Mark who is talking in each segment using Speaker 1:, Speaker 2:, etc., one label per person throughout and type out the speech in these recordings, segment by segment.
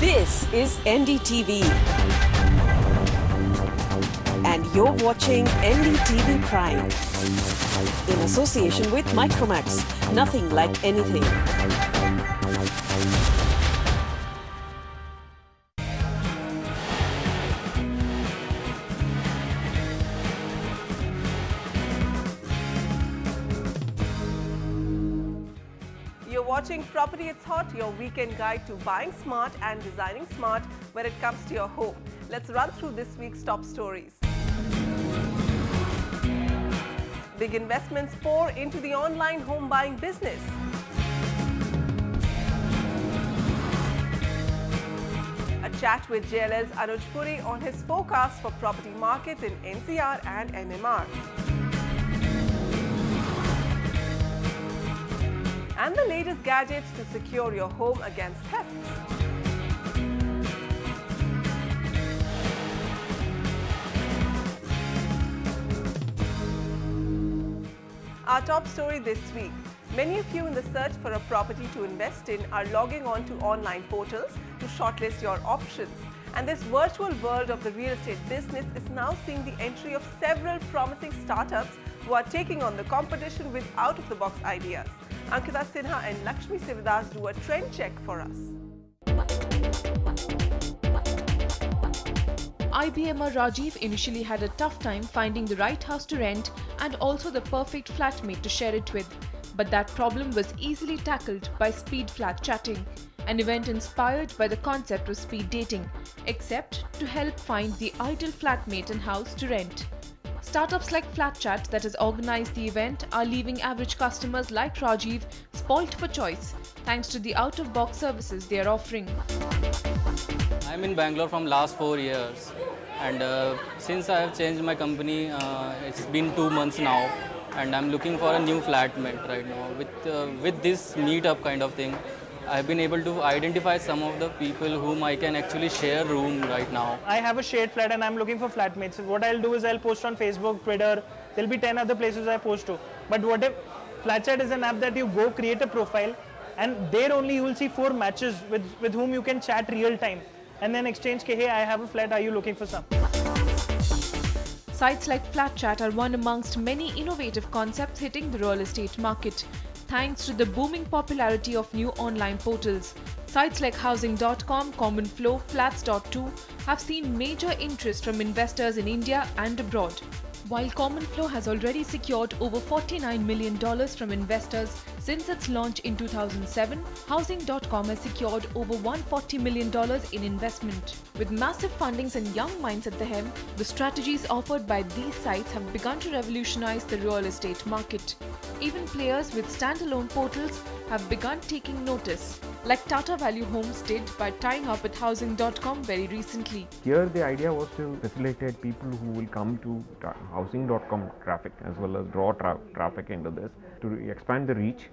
Speaker 1: This is NDTV. And you're watching NDTV Prime. In association with Micromax. Nothing like anything.
Speaker 2: You're watching Property It's Hot, your weekend guide to buying smart and designing smart when it comes to your home. Let's run through this week's top stories. Big investments pour into the online home buying business. A chat with JLL's Anuj Puri on his forecast for property markets in NCR and MMR. And the latest gadgets to secure your home against thefts. Our top story this week. Many of you in the search for a property to invest in are logging on to online portals to shortlist your options. And this virtual world of the real estate business is now seeing the entry of several promising startups who are taking on the competition with out-of-the-box ideas. Ankita Sinha and Lakshmi Sivadas do a trend check for us.
Speaker 3: IBMer Rajiv initially had a tough time finding the right house to rent and also the perfect flatmate to share it with. But that problem was easily tackled by Speed Flat Chatting, an event inspired by the concept of speed dating, except to help find the ideal flatmate and house to rent. Startups like FlatChat that has organized the event are leaving average customers like Rajiv spoilt for choice thanks to the out-of-box services they are offering.
Speaker 4: I'm in Bangalore from last four years and uh, since I have changed my company, uh, it's been two months now and I'm looking for a new flatmate right now. With, uh, with this meetup kind of thing, I've been able to identify some of the people whom I can actually share room right now.
Speaker 5: I have a shared flat and I'm looking for flatmates. What I'll do is I'll post on Facebook, Twitter. There'll be 10 other places I post to. But what if FlatChat is an app that you go create a profile and there only you will see four matches with, with whom you can chat real time and then exchange, hey, I have a flat, are you looking for some?
Speaker 3: Sites like FlatChat are one amongst many innovative concepts hitting the real estate market thanks to the booming popularity of new online portals. Sites like Housing.com, CommonFloor, Flats.to have seen major interest from investors in India and abroad. While CommonFloor has already secured over $49 million from investors since its launch in 2007, Housing.com has secured over $140 million in investment. With massive fundings and young minds at the helm, the strategies offered by these sites have begun to revolutionize the real estate market. Even players with standalone portals have begun taking notice, like Tata Value Homes did by tying up with Housing.com very recently.
Speaker 6: Here the idea was to facilitate people who will come to housing.com traffic as well as draw tra traffic into this to expand the reach,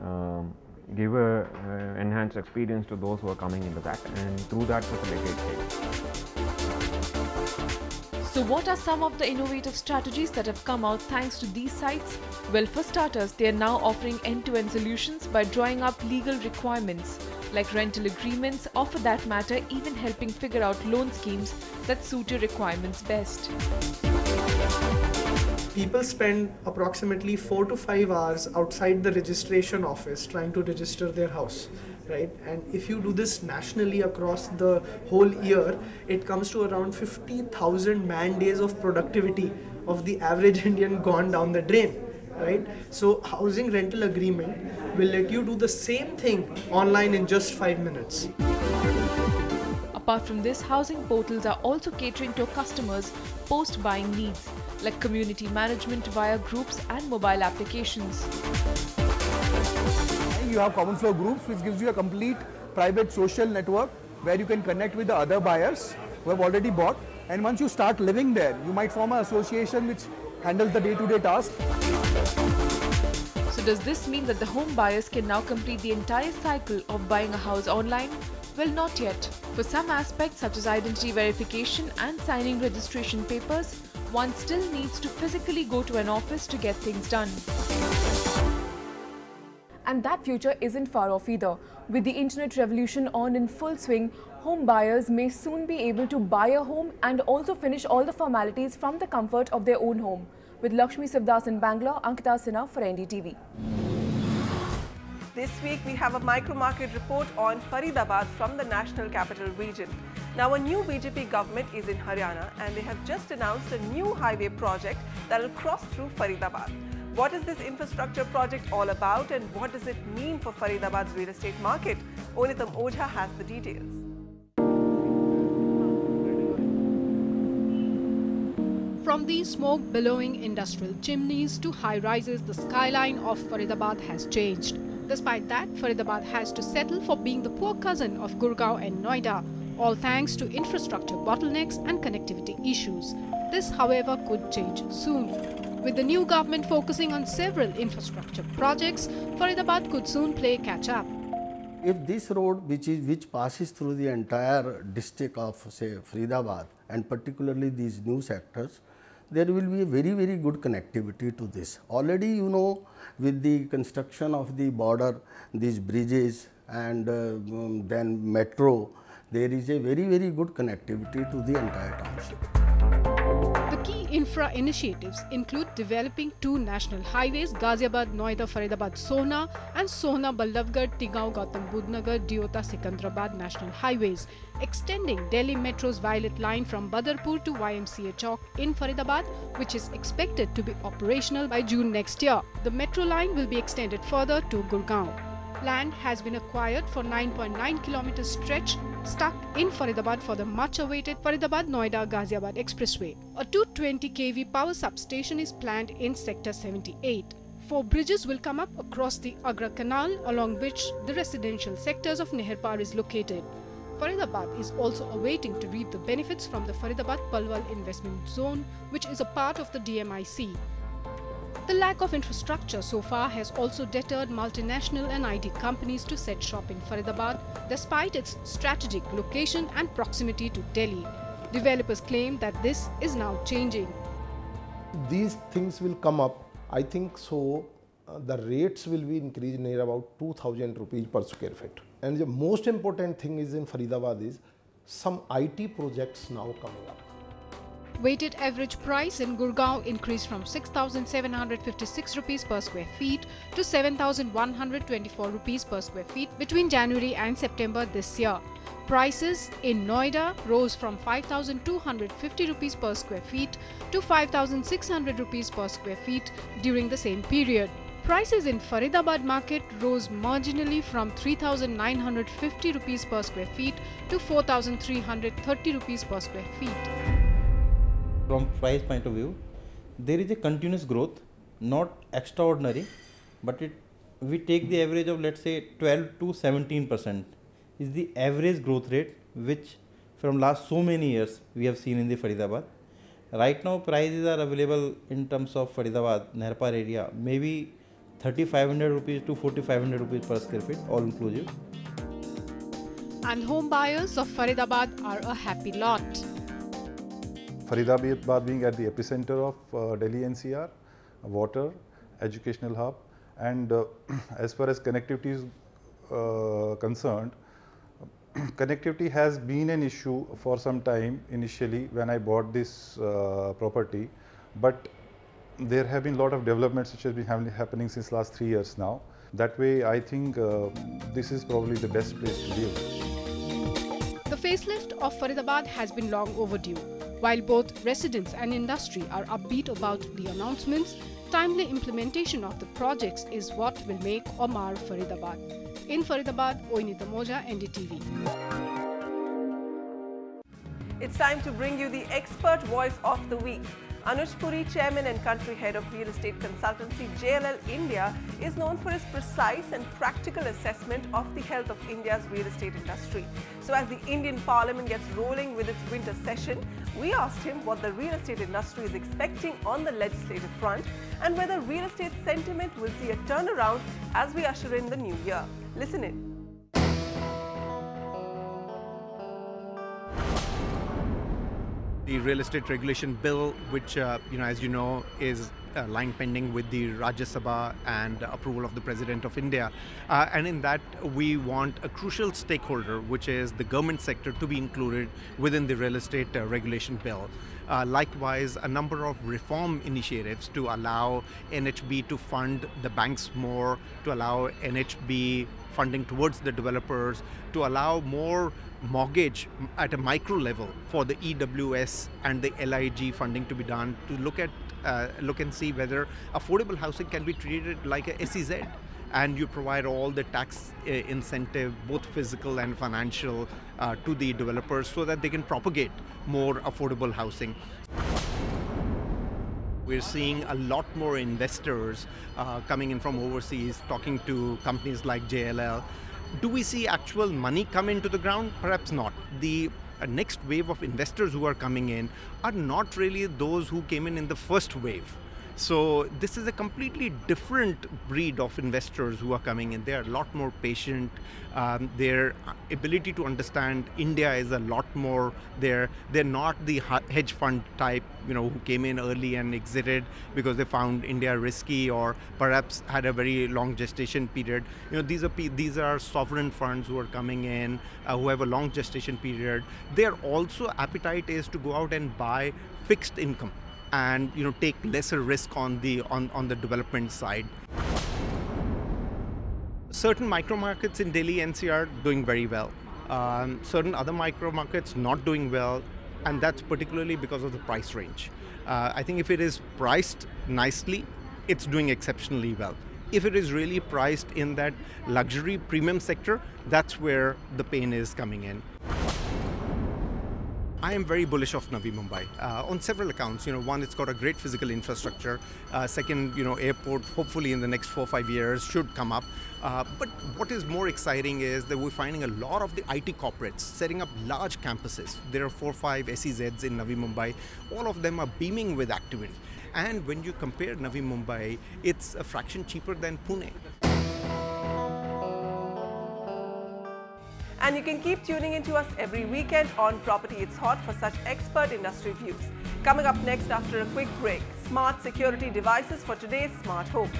Speaker 6: um, give a uh, enhanced experience to those who are coming into that and through that facilitate sales.
Speaker 3: So what are some of the innovative strategies that have come out thanks to these sites? Well, for starters, they are now offering end-to-end -end solutions by drawing up legal requirements like rental agreements or for that matter even helping figure out loan schemes that suit your requirements best.
Speaker 7: People spend approximately 4 to 5 hours outside the registration office trying to register their house right? And if you do this nationally across the whole year it comes to around 50000 man days of productivity of the average indian gone down the drain right? So housing rental agreement will let you do the same thing online in just 5 minutes.
Speaker 3: Apart from this, housing portals are also catering to customers' post-buying needs, like community management via groups and mobile applications
Speaker 8: you have CommonFloor groups, which gives you a complete private social network where you can connect with the other buyers who have already bought. And once you start living there, you might form an association which handles the day-to-day -day task.
Speaker 3: So does this mean that the home buyers can now complete the entire cycle of buying a house online? Well, not yet. For some aspects such as identity verification and signing registration papers, one still needs to physically go to an office to get things done.
Speaker 9: And that future isn't far off either. With the internet revolution on in full swing, home buyers may soon be able to buy a home and also finish all the formalities from the comfort of their own home. With Lakshmi Sivadas in Bangalore, Ankita Sinha for NDTV.
Speaker 2: This week we have a micro market report on Faridabad from the National Capital Region. Now a new BJP government is in Haryana and they have just announced a new highway project that will cross through Faridabad. What is this infrastructure project all about and what does it mean for Faridabad's real estate market? Onitam Ojha has the details.
Speaker 10: From these smoke billowing industrial chimneys to high rises, the skyline of Faridabad has changed. Despite that, Faridabad has to settle for being the poor cousin of Gurgaon and Noida, all thanks to infrastructure bottlenecks and connectivity issues. This, however, could change soon. With the new government focusing on several infrastructure projects, Faridabad could soon play catch up.
Speaker 11: If this road which is which passes through the entire district of say Faridabad and particularly these new sectors, there will be a very very good connectivity to this. Already you know with the construction of the border, these bridges and uh, then metro, there is a very very good connectivity to the entire township.
Speaker 10: The key infra initiatives include developing two national highways Ghaziabad Noida Faridabad Sohna and Sohna Ballabhgarh Tigao Gautam Budhnagar Diota Sikandrabad national highways, extending Delhi Metro's Violet line from Badarpur to YMCA Chowk in Faridabad, which is expected to be operational by June next year. The metro line will be extended further to Gurgaon. Land has been acquired for 9.9 km stretch stuck in Faridabad for the much awaited Faridabad Noida Ghaziabad Expressway. A 220 kV power substation is planned in Sector 78. Four bridges will come up across the Agra Canal along which the residential sectors of Neharpar is located. Faridabad is also awaiting to reap the benefits from the Faridabad Palwal Investment Zone which is a part of the DMIC. The lack of infrastructure so far has also deterred multinational and IT companies to set shop in Faridabad despite its strategic location and proximity to Delhi. Developers claim that this is now changing.
Speaker 12: These things will come up, I think so. Uh, the rates will be increased near about 2000 rupees per square feet. And the most important thing is in Faridabad is some IT projects now coming up.
Speaker 10: Weighted average price in Gurgaon increased from 6,756 rupees per square feet to 7,124 rupees per square feet between January and September this year. Prices in Noida rose from 5,250 rupees per square feet to 5,600 rupees per square feet during the same period. Prices in Faridabad market rose marginally from 3,950 rupees per square feet to 4,330 rupees per square feet
Speaker 13: from price point of view, there is a continuous growth, not extraordinary, but it we take the average of let's say 12 to 17 percent is the average growth rate which from last so many years we have seen in the Faridabad. Right now prices are available in terms of Faridabad, Neharpar area, maybe 3500 rupees to 4500 rupees per square feet all inclusive.
Speaker 10: And home buyers of Faridabad are a happy lot.
Speaker 14: Faridabad being at the epicenter of uh, Delhi NCR, water, educational hub and uh, as far as connectivity is uh, concerned, connectivity has been an issue for some time initially when I bought this uh, property, but there have been a lot of developments which have been happening since last three years now. That way I think uh, this is probably the best place to live.
Speaker 10: The facelift of Faridabad has been long overdue. While both residents and industry are upbeat about the announcements, timely implementation of the projects is what will make Omar Faridabad. In Faridabad, Oinita Moja, NDTV.
Speaker 2: It's time to bring you the expert voice of the week. Anuj Puri, chairman and country head of real estate consultancy JLL India, is known for his precise and practical assessment of the health of India's real estate industry. So as the Indian Parliament gets rolling with its winter session, we asked him what the real estate industry is expecting on the legislative front and whether real estate sentiment will see a turnaround as we usher in the new year. Listen in.
Speaker 15: The real estate regulation bill, which, uh, you know, as you know, is uh, lying pending with the Rajya Sabha and approval of the President of India. Uh, and in that, we want a crucial stakeholder, which is the government sector, to be included within the real estate uh, regulation bill. Uh, likewise, a number of reform initiatives to allow NHB to fund the banks more, to allow NHB funding towards the developers, to allow more mortgage at a micro level for the EWS and the LIG funding to be done, to look at uh, look and see whether affordable housing can be treated like a SEZ and you provide all the tax uh, incentive, both physical and financial, uh, to the developers so that they can propagate more affordable housing. We're seeing a lot more investors uh, coming in from overseas, talking to companies like JLL. Do we see actual money come into the ground? Perhaps not. The uh, next wave of investors who are coming in are not really those who came in in the first wave. So this is a completely different breed of investors who are coming in. They are a lot more patient. Um, their ability to understand India is a lot more there. They're not the hedge fund type, you know, who came in early and exited because they found India risky or perhaps had a very long gestation period. You know, these are these are sovereign funds who are coming in uh, who have a long gestation period. Their also appetite is to go out and buy fixed income and you know take lesser risk on the on, on the development side. Certain micro markets in Delhi NCR doing very well. Um, certain other micro markets not doing well, and that's particularly because of the price range. Uh, I think if it is priced nicely, it's doing exceptionally well. If it is really priced in that luxury premium sector, that's where the pain is coming in. I am very bullish of Navi Mumbai uh, on several accounts. You know, one, it's got a great physical infrastructure. Uh, second, you know, airport hopefully in the next four or five years should come up. Uh, but what is more exciting is that we're finding a lot of the IT corporates setting up large campuses. There are four or five SEZs in Navi Mumbai. All of them are beaming with activity. And when you compare Navi Mumbai, it's a fraction cheaper than Pune.
Speaker 2: And you can keep tuning into us every weekend on Property It's Hot for such expert industry views. Coming up next after a quick break, smart security devices for today's smart home.